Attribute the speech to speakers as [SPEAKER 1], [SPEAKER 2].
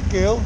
[SPEAKER 1] que yo